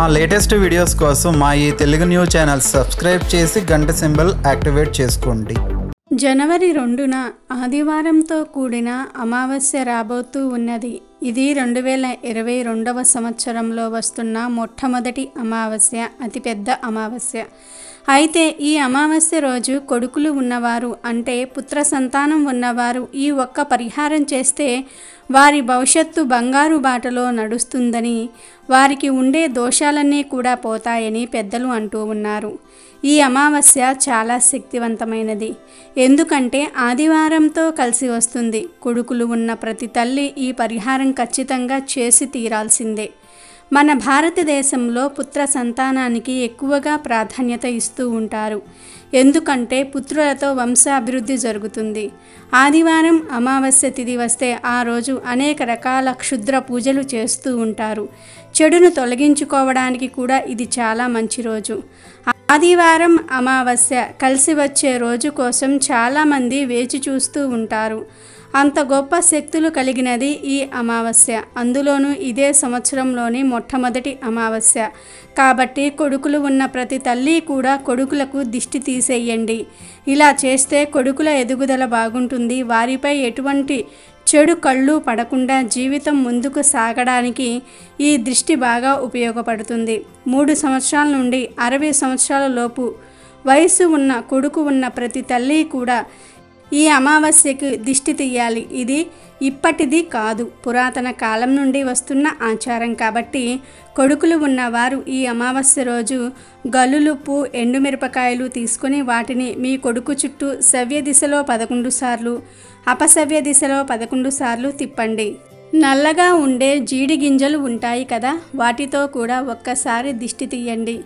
మా latest videos కోసం మా ఈ తెలుగు న్యూస్ ఛానల్ సబ్స్క్రైబ్ చేసి గంట సింబల్ యాక్టివేట్ చేసుకోండి. జనవరి రెండున ఆదివారంతో కూడిన అమావాస్య రాబోతూ ఉన్నది. ఇది రెండు వేల ఇరవై రెండవ సంవత్సరంలో వస్తున్న మొట్టమొదటి అమావాస్య అతిపెద్ద అమావాస్య. అయితే ఈ అమావాస్య రోజు కొడుకులు ఉన్నవారు అంటే పుత్ర సంతానం ఉన్నవారు ఈ ఒక్క పరిహారం చేస్తే వారి భవిష్యత్తు బంగారు బాటలో నడుస్తుందని వారికి ఉండే దోషాలన్నీ కూడా పోతాయని పెద్దలు అంటూ ఉన్నారు. ఈ అమావాస్య చాలా శక్తివంతమైనది. ఎందుకంటే ఆదివారంతో కలిసి వస్తుంది. కొడుకులు ఉన్న ప్రతి తల్లి ఈ పరిహారం ఖచ్చితంగా చేసి తీరాల్సిందే. మన భారతదేశంలో పుత్ర సంతానానికి ఎక్కువగా ప్రాధాన్యత ఇస్తూ ఉంటారు. ఎందుకంటే పుత్రులతో వంశాభివృద్ధి జరుగుతుంది. ఆదివారం అమావాస్య తిథి వస్తే ఆ రోజు అనేక రకాల క్షుద్ర పూజలు చేస్తూ ఉంటారు. చెడును తొలగించుకోవడానికి కూడా ఇది చాలా మంచి రోజు. ఆదివారం అమావాస్య కలిసి వచ్చే రోజు కోసం చాలామంది వేచి చూస్తూ ఉంటారు. అంత గొప్ప శక్తులు కలిగినది ఈ అమావాస్య. అందులోనూ ఇదే సంవత్సరంలోని మొట్టమొదటి అమావాస్య. కాబట్టి కొడుకులు ఉన్న ప్రతి తల్లి కూడా కొడుకులకు దిష్టి తీసేయండి. ఇలా చేస్తే కొడుకుల ఎదుగుదల బాగుంటుంది. వారిపై ఎటువంటి చెడు కళ్ళు పడకుండా జీవితం ముందుకు సాగడానికి ఈ దృష్టి బాగా ఉపయోగపడుతుంది. మూడు సంవత్సరాల నుండి అరవై సంవత్సరాల లోపు వయసు ఉన్న కొడుకు ఉన్న ప్రతి తల్లి కూడా ఈ అమావాస్యకు దిష్టి తీయాలి. ఇది ఇప్పటిది కాదు. పురాతన కాలం నుండి వస్తున్న ఆచారం కాబట్టి కొడుకులు ఉన్నవారు ఈ అమావాస్య రోజు గల్లులుప్పు ఎండుమిరపకాయలు తీసుకుని వాటిని మీ కొడుకు చుట్టూ సవ్య దిశలో పదకొండు సార్లు అపసవ్య దిశలో పదకొండు సార్లు తిప్పండి. నల్లగా ఉండే జీడి గింజలు ఉంటాయి కదా వాటితో కూడా ఒక్కసారి దిష్టి తీయండి.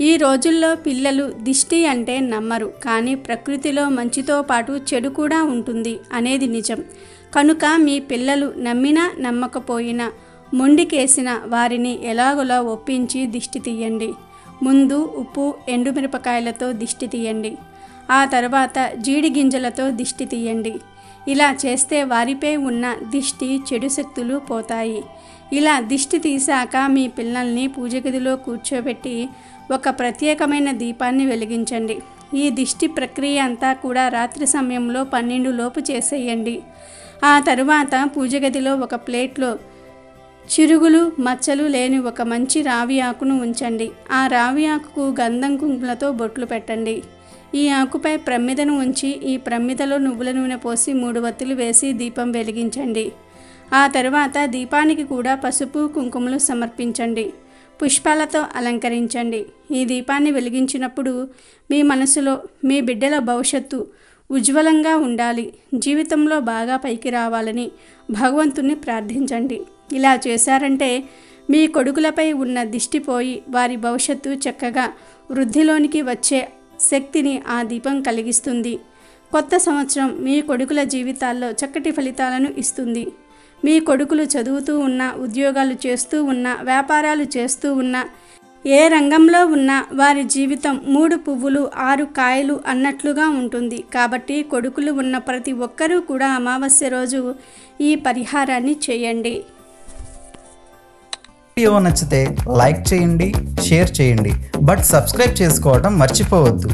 ఈ రోజుల్లో పిల్లలు దిష్టి అంటే నమ్మరు కానీ ప్రకృతిలో మంచితో పాటు చెడు కూడా ఉంటుంది అనేది నిజం. కనుక మీ పిల్లలు నమ్మినా నమ్మకపోయినా మొండికేసిన వారిని ఎలాగోలా ఒప్పించి దిష్టి తీయండి. ముందు ఉప్పు ఎండుమిరపకాయలతో దిష్టి తీయండి. ఆ తర్వాత జీడి గింజలతో దిష్టి తీయండి. ఇలా చేస్తే వారిపై ఉన్న దిష్టి చెడు శక్తులు పోతాయి. ఇలా దిష్టి తీశాక మీ పిల్లల్ని పూజగదిలో కూర్చోబెట్టి ఒక ప్రత్యేకమైన దీపాన్ని వెలిగించండి. ఈ దిష్టి ప్రక్రియ అంతా కూడా రాత్రి సమయంలో పన్నెండు లోపు చేసేయండి. ఆ తరువాత పూజగదిలో ఒక ప్లేట్లో చిరుగులు మచ్చలు లేని ఒక మంచి రావి ఆకును ఉంచండి. ఆ రావి ఆకుకు గంధం కుంకుమలతో బొట్లు పెట్టండి. ఈ ఆకుపై ప్రమిదను ఉంచి ఈ ప్రమిదలో నువ్వుల నూనె పోసి మూడు వత్తులు వేసి దీపం వెలిగించండి. ఆ తరువాత దీపానికి కూడా పసుపు కుంకుమలు సమర్పించండి. పుష్పాలతో అలంకరించండి. ఈ దీపాన్ని వెలిగించినప్పుడు మీ మనసులో మీ బిడ్డల భవిష్యత్తు ఉజ్వలంగా ఉండాలి. జీవితంలో బాగా పైకి రావాలని భగవంతుని ప్రార్థించండి. ఇలా చేశారంటే మీ కొడుకులపై ఉన్న దిష్టి పోయి వారి భవిష్యత్తు చక్కగా వృద్ధిలోనికి వచ్చే శక్తిని ఆ దీపం కలిగిస్తుంది. కొత్త సంవత్సరం మీ కొడుకుల జీవితాల్లో చక్కటి ఫలితాలను ఇస్తుంది. మీ కొడుకులు చదువుతూ ఉన్న ఉద్యోగాలు చేస్తూ ఉన్న వ్యాపారాలు చేస్తూ ఉన్న ఏ రంగంలో ఉన్న వారి జీవితం మూడు పువ్వులు ఆరు కాయలు అన్నట్లుగా ఉంటుంది. కాబట్టి కొడుకులు ఉన్న ప్రతి ఒక్కరూ కూడా అమావాస్య రోజు ఈ పరిహారాన్ని చేయండి. వీడియో నచ్చితే లైక్ చేయండి షేర్ చేయండి. బట్ సబ్స్క్రైబ్ చేసుకోవడం మర్చిపోవద్దు.